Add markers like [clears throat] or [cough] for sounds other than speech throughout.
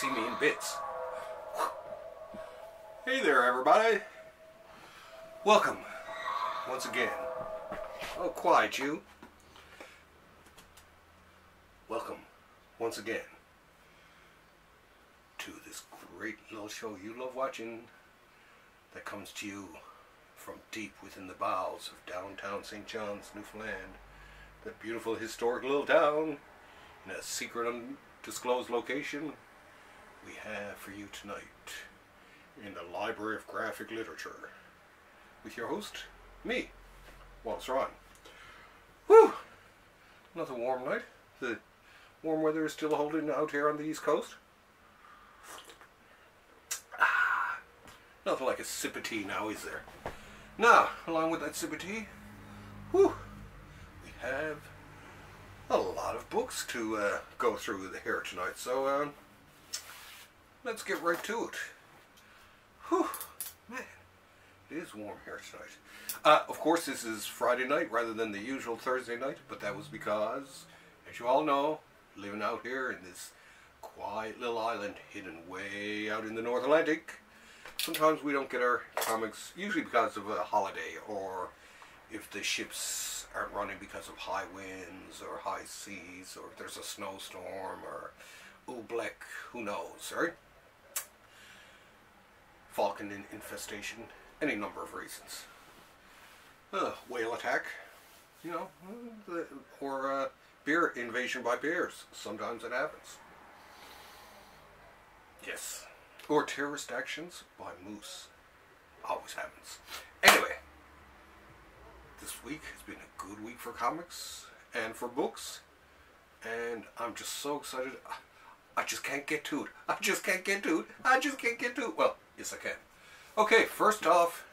see me in bits. Hey there, everybody. Welcome once again. Oh, quiet, you. Welcome once again to this great little show you love watching that comes to you from deep within the bowels of downtown St. John's, Newfoundland. That beautiful historic little town in a secret undisclosed location we have for you tonight in the Library of Graphic Literature with your host, me, Wallace Ryan. Whew! Another warm night. The warm weather is still holding out here on the East Coast. Ah, nothing like a sip of tea now, is there? Now, along with that sip of tea, whew, we have a lot of books to uh, go through here tonight. So, um, let's get right to it. Whew, man, it is warm here tonight. Uh, of course, this is Friday night rather than the usual Thursday night, but that was because, as you all know, living out here in this quiet little island hidden way out in the North Atlantic, sometimes we don't get our comics, usually because of a holiday or if the ships aren't running because of high winds or high seas or if there's a snowstorm or oobleck, who knows, right? Falcon infestation, any number of reasons. Uh, whale attack, you know, or uh, beer invasion by bears. Sometimes it happens. Yes. Or terrorist actions by moose. Always happens. Anyway, this week has been a good week for comics and for books. And I'm just so excited. I just can't get to it. I just can't get to it. I just can't get to it. Well, yes I can. Okay, first off,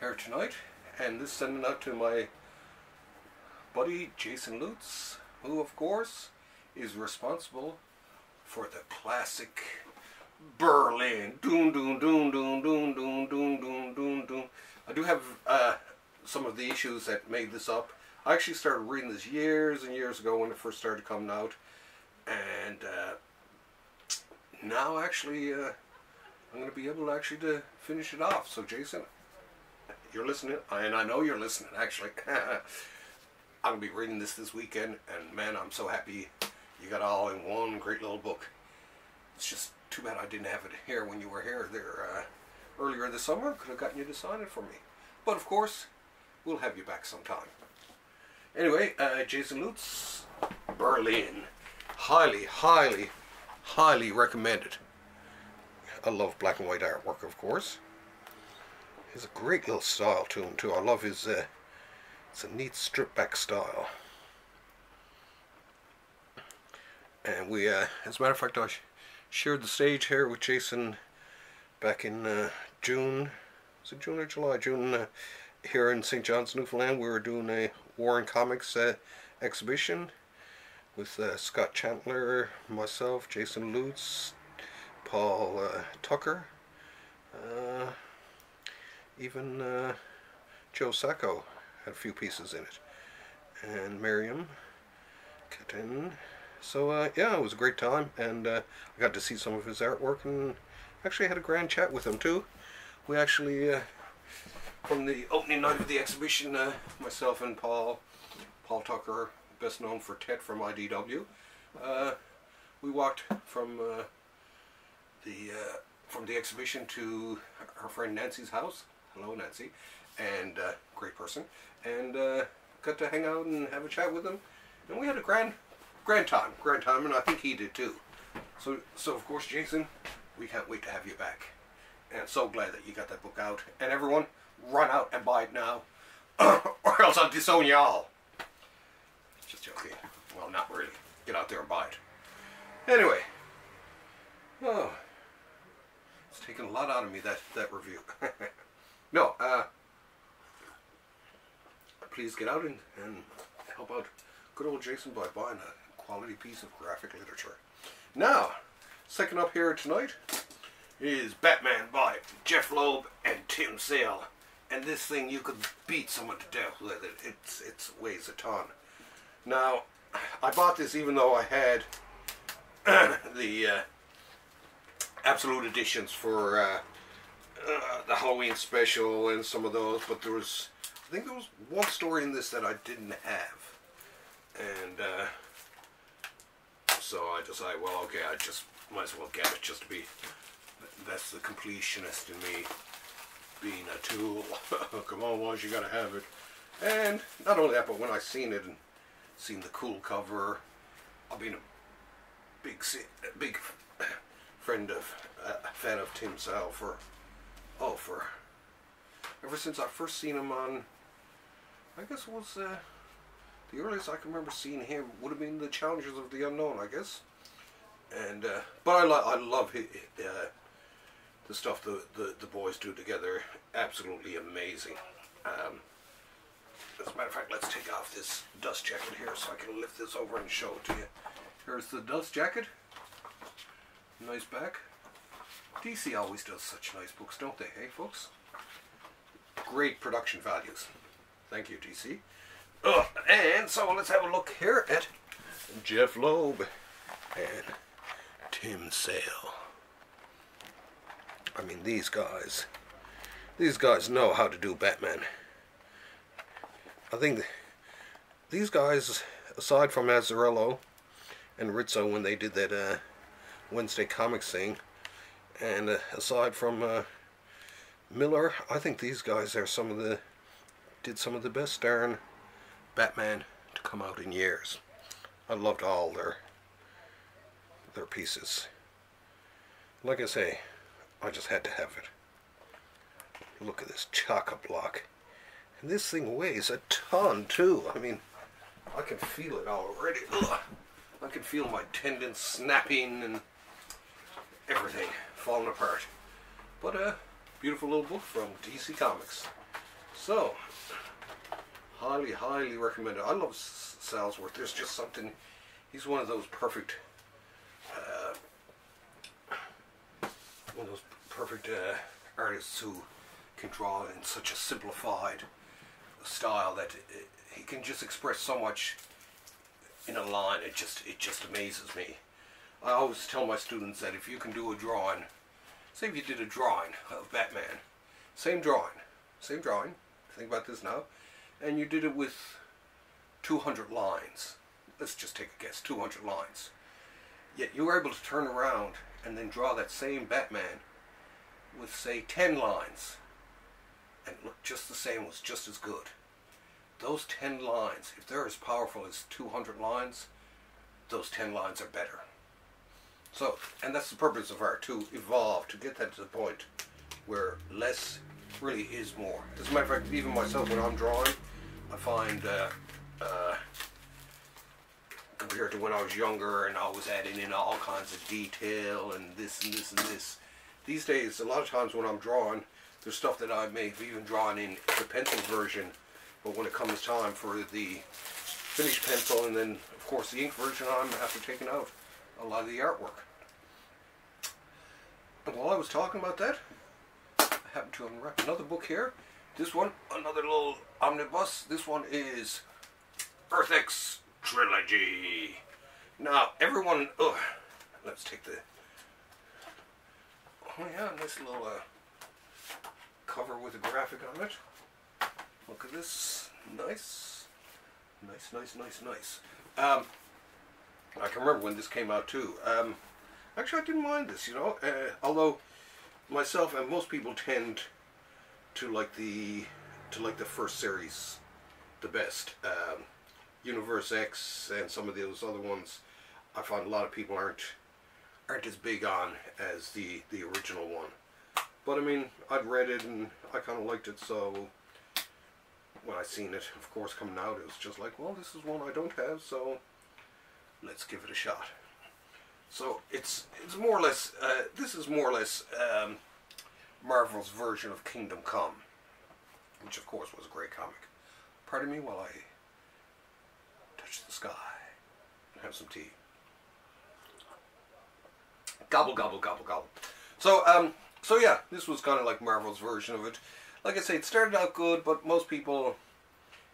here tonight, and this sending out to my buddy Jason Lutes, who of course is responsible for the classic Berlin. Doom, doom, doom, doom, doom, doom, doom, doom, doom, doom. I do have uh, some of the issues that made this up. I actually started reading this years and years ago when it first started coming out. And uh, now actually uh, I'm going to be able to actually to finish it off. So Jason, you're listening, and I know you're listening actually. [laughs] I'm going to be reading this this weekend, and man, I'm so happy you got all in one great little book. It's just too bad I didn't have it here when you were here there uh, earlier this summer. Could have gotten you to sign it for me. But of course, we'll have you back sometime. Anyway, uh, Jason Lutes, Berlin. Highly, highly, highly recommended. I love black and white artwork, of course. He's a great little style to him, too. I love his, uh, it's a neat strip back style. And we, uh, as a matter of fact, I shared the stage here with Jason back in uh, June. Was it June or July? June uh, here in St. John's, Newfoundland. We were doing a Warren Comics uh, exhibition with uh, Scott Chandler, myself, Jason Lutes, Paul uh, Tucker, uh, even uh, Joe Sacco had a few pieces in it, and Miriam Katin. So uh, yeah, it was a great time, and uh, I got to see some of his artwork, and actually had a grand chat with him too. We actually, uh, from the opening night of the exhibition, myself and Paul, Paul Tucker, best known for Tet from IDW, we walked from uh, from the exhibition to her friend Nancy's house. Hello, Nancy, and great person, and got to hang out and have a chat with him, and we had a grand grand time, grand time, and I think he did too. So, so of course, Jason, we can't wait to have you back. And so glad that you got that book out. And everyone, run out and buy it now, [coughs] or else I'll disown you all. Just joking. Well, not really. Get out there and buy it. Anyway, oh, taken a lot out of me that that review. [laughs] no, uh, please get out and, and help out good old Jason by buying a quality piece of graphic literature. Now, second up here tonight is Batman by Jeph Loeb and Tim Sale. And this thing, you could beat someone to death with it. It's, it weighs a ton. Now, I bought this even though I had [clears throat] the uh, absolute editions for uh, uh, the Halloween special and some of those, but there was, I think there was one story in this that I didn't have, and uh, so I decided, well, okay, I just might as well get it just to be. That's the completionist in me being a tool. [laughs] Come on, once you gotta have it. And not only that, but when I seen it and seen the cool cover, I've been a big, big friend of, uh, fan of Tim Sale for, oh, for, ever since I first seen him on, I guess it was, uh, the earliest I can remember seeing him would have been the Challengers of the Unknown, I guess. And, uh, but I, lo I love his, uh, the stuff the, the, the boys do together. Absolutely amazing. Um, as a matter of fact, let's take off this dust jacket here so I can lift this over and show it to you. Here's the dust jacket. Nice back. DC always does such nice books, don't they, hey folks? Great production values. Thank you, DC. And so let's have a look here at Jeph Loeb and Tim Sale. I mean, these guys, these guys know how to do Batman. I think these guys, aside from Azzarello and Rizzo when they did that uh, Wednesday Comics thing, and uh, aside from uh, Miller, I think these guys are some of the did some of the best darn Batman to come out in years. I loved all their their pieces. Like I say, I just had to have it. Look at this chock block. And this thing weighs a ton too. I mean, I can feel it already. I can feel my tendons snapping and everything falling apart. But a beautiful little book from DC Comics. So, highly, highly recommended. I love Salesworth. There's just something. He's one of those perfect, uh, one of those perfect uh, artists who can draw in such a simplified style that he can just express so much in a line. It just it just amazes me. I always tell my students that if you can do a drawing, say if you did a drawing of Batman, same drawing, same drawing. Think about this now and you did it with 200 lines. Let's just take a guess, 200 lines. Yet you were able to turn around and then draw that same Batman with, say, 10 lines. And look just the same, was just as good. Those 10 lines, if they're as powerful as 200 lines, those 10 lines are better. So, and that's the purpose of art, to evolve, to get that to the point where less really is more. As a matter of fact, even myself, when I'm drawing, I find uh, uh, compared to when I was younger and I was adding in all kinds of detail and this and this and this. These days, a lot of times when I'm drawing, there's stuff that I may have even drawn in the pencil version, but when it comes time for the finished pencil and then, of course, the ink version, I'm after taking out a lot of the artwork. And while I was talking about that, I happened to unwrap another book here. This one, another little omnibus. This one is Earth X Trilogy. Now, everyone, let's take the, oh yeah, nice little uh, cover with a graphic on it. Look at this, nice, nice, nice, nice, nice. Um, I can remember when this came out too. Um, actually, I didn't mind this, you know, uh, although myself and most people tend to like the to like the first series the best. Um, Universe X and some of those other ones, I find a lot of people aren't aren't as big on as the the original one. But I mean, I'd read it and I kind of liked it, so when I seen it, of course, coming out, it was just like, well, this is one I don't have, so let's give it a shot. So it's it's more or less uh, this is more or less um, Marvel's version of Kingdom Come, which of course was a great comic. Pardon me while I touch the sky and have some tea. Gobble, gobble, gobble, gobble. So, um, so yeah, this was kind of like Marvel's version of it. Like I say, it started out good, but most people,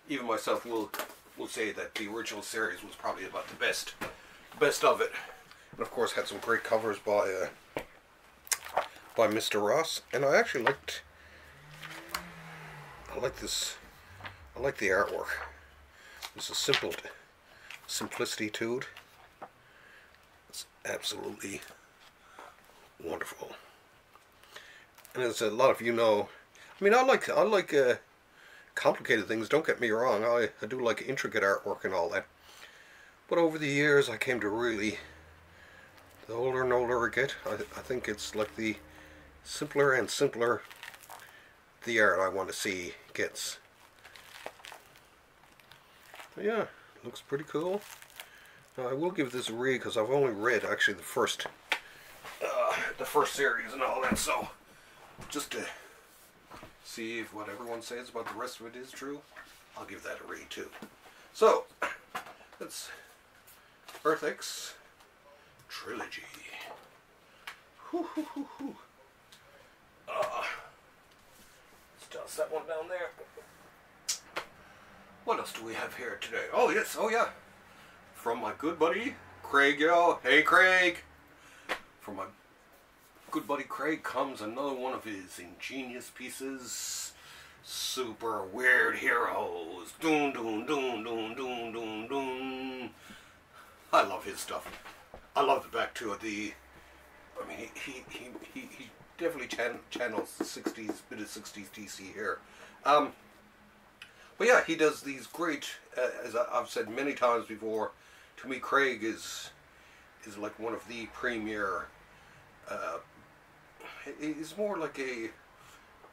even myself, will will say that the original series was probably about the best, best of it. And of course, had some great covers by uh, by Mr. Ross, and I actually liked. I like this. I like the artwork. There's a simple simplicity to it. It's absolutely wonderful. And as a lot of you know, I mean, I like I like uh, complicated things. Don't get me wrong. I I do like intricate artwork and all that. But over the years, I came to really. The older and older I get, I, I think it's like the simpler and simpler the art I want to see gets. But yeah, looks pretty cool. Now, I will give this a read because I've only read actually the first, uh, the first series and all that. So just to see if what everyone says about the rest of it is true, I'll give that a read too. So [clears throat] that's Earth X trilogy. Whew, uh, let's toss that one down there. What else do we have here today? Oh yes, oh yeah. From my good buddy Craig Yoe. Hey Craig. From my good buddy Craig comes another one of his ingenious pieces. Super weird heroes. Doom doom doom doom doom doom doom. I love his stuff. I love the back to the. I mean, he he he, he definitely chan channels the '60s, bit of '60s DC here. Um, but yeah, he does these great. Uh, as I've said many times before, to me, Craig is is like one of the premier. Uh, he's more like a.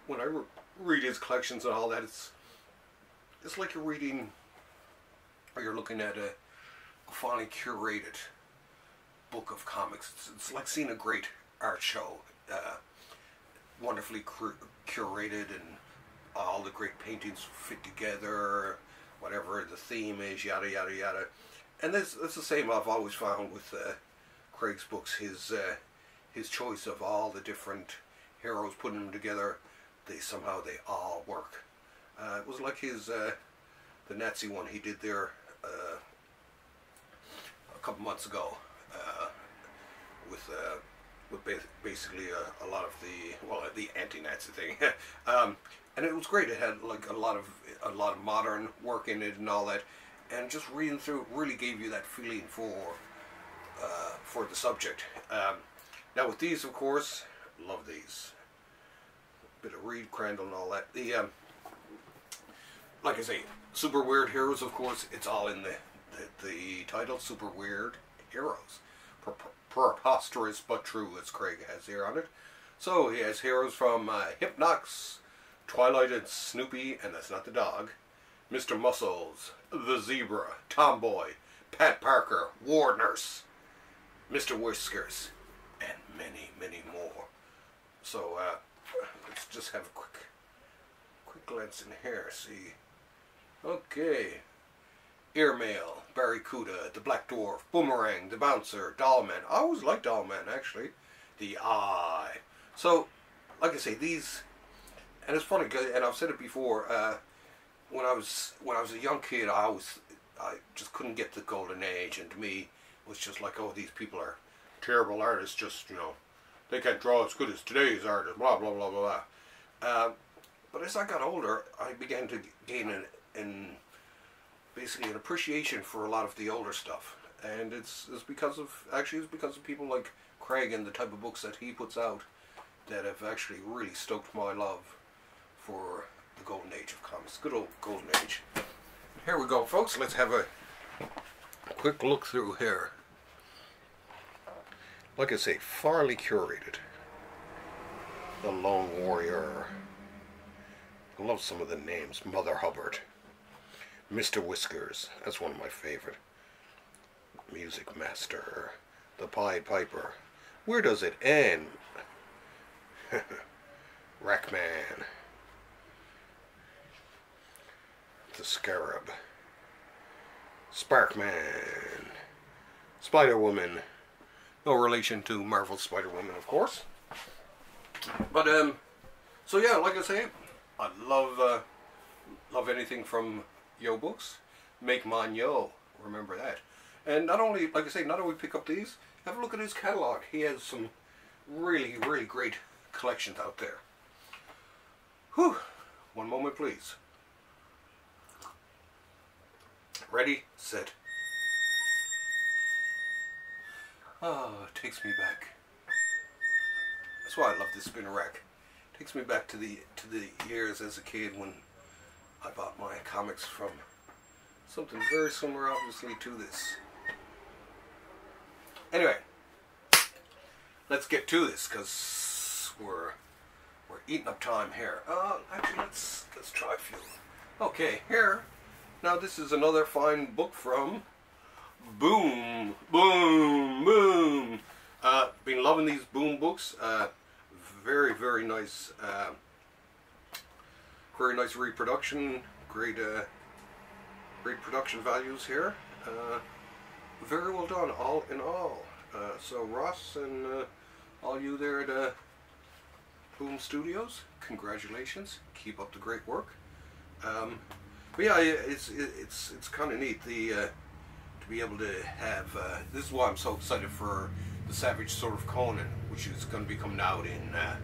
When I re read his collections and all that, it's it's like you're reading, or you're looking at a, a finely curated book of comics. It's, it's, like seeing a great art show, uh, wonderfully curated and all the great paintings fit together, whatever the theme is, yada yada yada. And that's, that's the same I've always found with uh, Craig's books. His uh, his choice of all the different heroes, putting them together, they somehow they all work. Uh, it was like his uh, the Nazi one he did there uh, a couple months ago uh, with with basically a, a, lot of the well the anti-Nazi thing, [laughs] um, and it was great. It had like a lot of a lot of modern work in it and all that, and just reading through it really gave you that feeling for uh, for the subject. Um, now with these, of course, love these. Bit of Reed Crandall and all that. The um, like I say, super weird heroes. Of course, it's all in the the, the title. Super weird heroes preposterous but true, as Craig has here on it. So he has heroes from uh, Hypnox, Twilight and Snoopy, and that's not the dog, Mr. Muscles, The Zebra, Tomboy, Pat Parker, War Nurse, Mr. Whiskers, and many, many more. So uh, let's just have a quick, quick glance in here. See, okay, Airmail, Barracuda, the Black Dwarf, Boomerang, the Bouncer, Dollman. I always liked Dollman actually. The Eye. So, like I say, these, and it's funny, and I've said it before. Uh, when I was when I was a young kid, I always I just couldn't get the golden age, and to me, it was just like, oh, these people are terrible artists. Just you know, they can't draw as good as today's artists. Blah blah blah blah blah. Uh, but as I got older, I began to gain an, an basically an appreciation for a lot of the older stuff, and it's it's because of actually it's because of people like Craig and the type of books that he puts out that have actually really stoked my love for the golden age of comics. Good old golden age. Here we go, folks. Let's have a quick look through here. Like I say, farly curated. The Lone Warrior. I love some of the names. Mother Hubbard. Mr. Whiskers, that's one of my favorite. Music Master, The Pied Piper. Where does it end? [laughs] Rackman. The Scarab. Sparkman. Spider Woman. No relation to Marvel Spider Woman, of course. But um, so yeah, like I say, I love uh, love anything from Yoe books, make mine Yoe. Remember that. And not only, like I say, not only pick up these, have a look at his catalog. He has some really, really great collections out there. Whew. One moment, please. Ready, set. Oh, it takes me back. That's why I love this spinner rack. It takes me back to the to the years as a kid when I bought my comics from something very similar, obviously, to this. Anyway, let's get to this because we're we're eating up time here. Uh, actually, let's let's try a few. Okay, here. Now this is another fine book from Boom, Boom, Boom. Uh, been loving these Boom books. Uh, very, very nice. Uh, very nice reproduction. Great, uh, great production values here. Uh, very well done, all in all. Uh, so Ross and uh, all you there at uh, Boom Studios, congratulations. Keep up the great work. Um, but yeah, it's it's it's kind of neat the uh, to be able to have. Uh, this is why I'm so excited for the Savage Sword of Conan, which is going to be coming out in uh,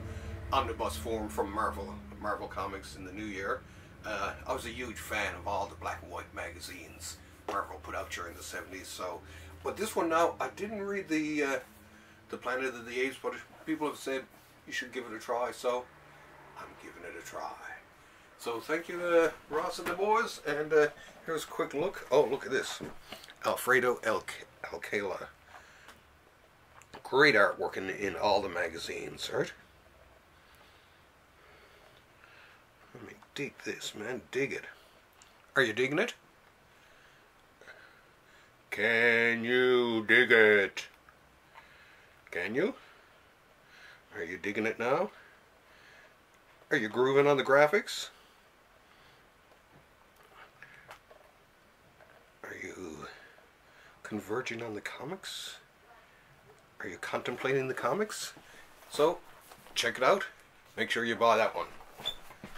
omnibus form from Marvel Marvel Comics in the new year. Uh, I was a huge fan of all the black and white magazines Marvel put out during the 70s. So, but this one now, I didn't read the uh, the Planet of the Apes, but people have said you should give it a try. So, I'm giving it a try. So thank you, uh, Ross and the boys. And uh, here's a quick look. Oh, look at this. Alfredo El Alcala. Great artwork in, in all the magazines, right? Let me dig this, man. Dig it. Are you digging it? Can you dig it? Can you? Are you digging it now? Are you grooving on the graphics? Converging on the comics? Are you contemplating the comics? So, check it out. Make sure you buy that one.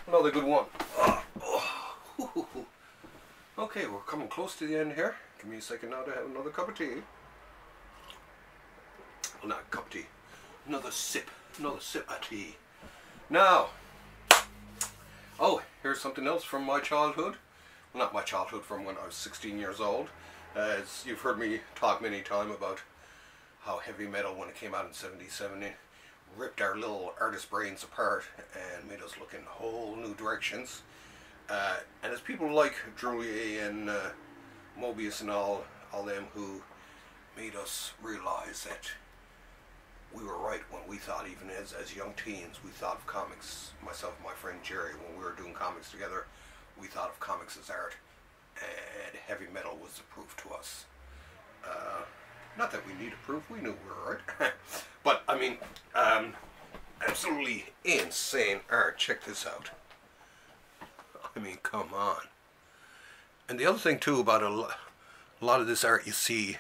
Another good one. [sighs] Okay, we're coming close to the end here. Give me a second now to have another cup of tea. Well, not cup of tea. Another sip. Another sip of tea. Now, oh, here's something else from my childhood. Not my childhood, from when I was 16 years old. As you've heard me talk many times about how heavy metal, when it came out in 77, it ripped our little artist brains apart and made us look in whole new directions. Uh, and it's people like Druillet and uh, Moebius and all, all them who made us realize that we were right when we thought, even as, as young teens, we thought of comics, myself and my friend Jerry, when we were doing comics together, we thought of comics as art and was proof to us. Uh, not that we needed proof, we knew we were right. [laughs] but, I mean, um, absolutely insane art. Check this out. I mean, come on. And the other thing, too, about a, lo a lot of this art you see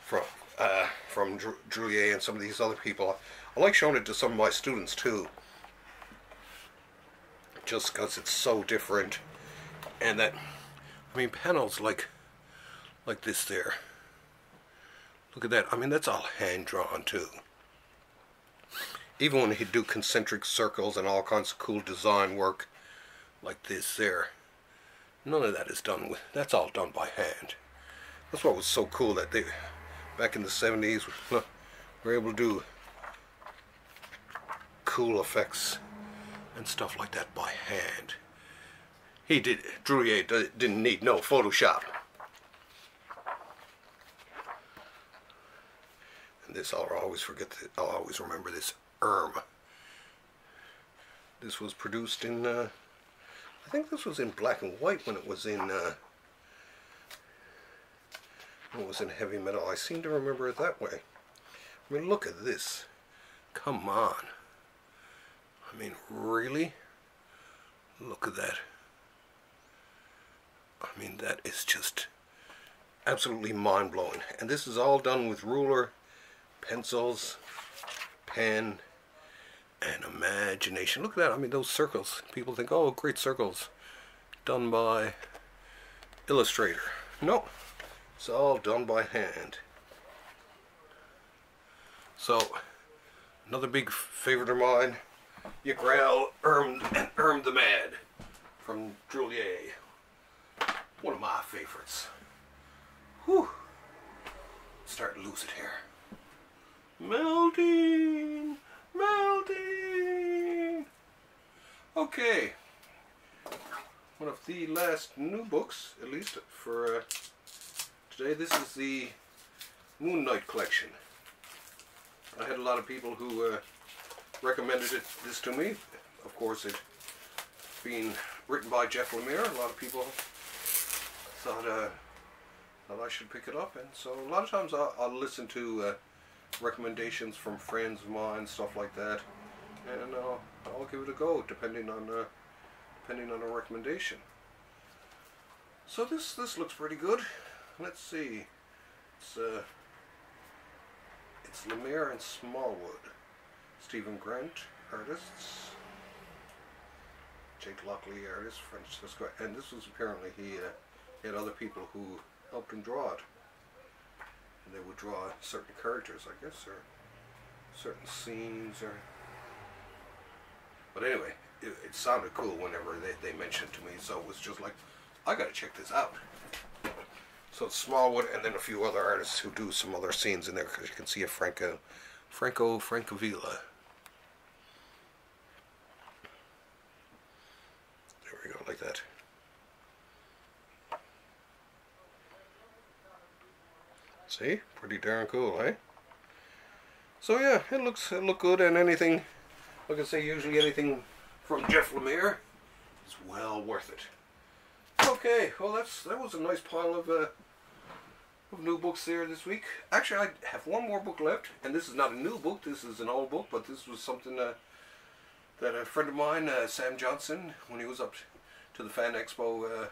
from uh, from Dr Druillet and some of these other people, I like showing it to some of my students, too. Just because it's so different. And that I mean, panels like, like this there. Look at that. I mean, that's all hand-drawn, too. Even when he'd do concentric circles and all kinds of cool design work like this there, none of that is done with, that's all done by hand. That's what was so cool that they, back in the 70s, [laughs] were able to do cool effects and stuff like that by hand. He did, Druillet didn't need no Photoshop. This, I'll always forget, that, I'll always remember this Erm. This was produced in, uh, I think this was in black and white when it was in, uh, when it was in heavy metal. I seem to remember it that way. I mean, look at this. Come on. I mean, really? Look at that. I mean, that is just absolutely mind-blowing. And this is all done with ruler, pencils, pen, and imagination. Look at that. I mean, those circles. People think, oh, great circles. Done by Illustrator. No, it's all done by hand. So, Another big favorite of mine, Yragael Erm and [clears throat] Erm the Mad from Druillet. One of my favorites. Whew. Starting to lose it here. Melting! Melting! Okay. One of the last new books, at least for uh, today. This is the Moon Knight collection. I had a lot of people who uh, recommended it this to me. Of course, it being written by Jeff Lemire, a lot of people thought uh, that I should pick it up, and so a lot of times I'll, I'll listen to uh, recommendations from friends of mine, stuff like that, and uh, I'll give it a go, depending on uh, depending on a recommendation. So this this looks pretty good. Let's see. It's uh, it's Lemire and Smallwood. Steven Grant, artists. Jake Lockley, artist, Francisco, and this was apparently he, uh, he had other people who helped him draw it. They would draw certain characters, I guess, or certain scenes, or. But anyway, it, it sounded cool whenever they, they mentioned to me, so it was just like, I gotta check this out. So it's Smallwood, and then a few other artists who do some other scenes in there, because you can see a Franco, Franco Francavilla. There we go, like that. See, pretty darn cool, eh? So yeah, it looks it look good, and anything, like I say, usually anything from Jeff Lemire is well worth it. Okay, well that's that was a nice pile of uh, of new books there this week. Actually, I have one more book left, and this is not a new book. This is an old book, but this was something uh, that a friend of mine, uh, Sam Johnson, when he was up to the Fan Expo, uh,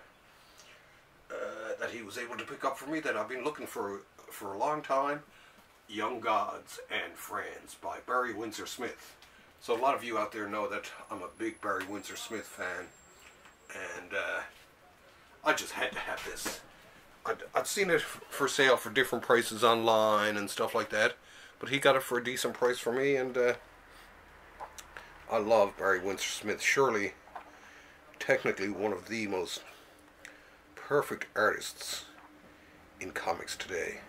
uh, that he was able to pick up for me. That I've been looking for for a long time. Young Gods and Friends by Barry Windsor Smith. So a lot of you out there know that I'm a big Barry Windsor Smith fan, and uh, I just had to have this. I'd, I'd seen it for sale for different prices online and stuff like that, but he got it for a decent price for me, and uh, I love Barry Windsor Smith. Surely, technically one of the most perfect artists in comics today.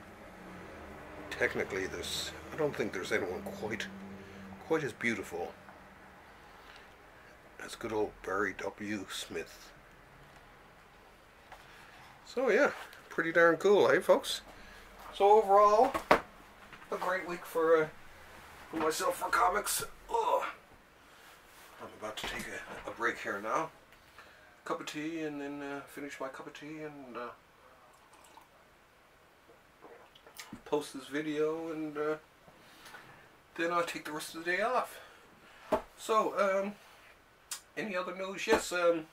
Technically, there's I don't think there's anyone quite quite as beautiful as good old Barry W. Smith. So yeah, pretty darn cool, eh, folks? So overall, a great week for uh, for myself for comics. Ugh. I'm about to take a, a break here now. Cup of tea, and then uh, finish my cup of tea, and uh, post this video, and uh, then I'll take the rest of the day off. So, um, any other news? Yes, um,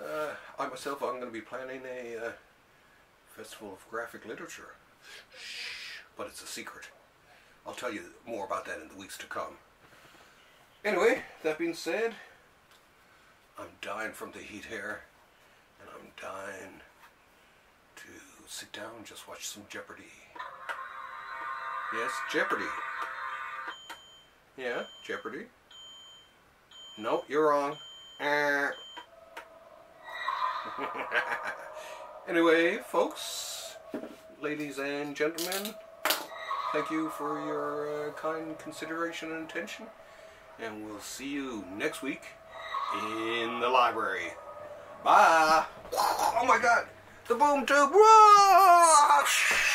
uh, I myself, I'm going to be planning a uh, festival of graphic literature. Shh, but it's a secret. I'll tell you more about that in the weeks to come. Anyway, that being said, I'm dying from the heat here, and I'm dying sit down just watch some Jeopardy. Yes, Jeopardy. Yeah, Jeopardy. No, you're wrong. [laughs] Anyway, folks, ladies and gentlemen, thank you for your uh, kind consideration and attention. And we'll see you next week in the library. Bye. Oh my god, the boom tube. Whoa!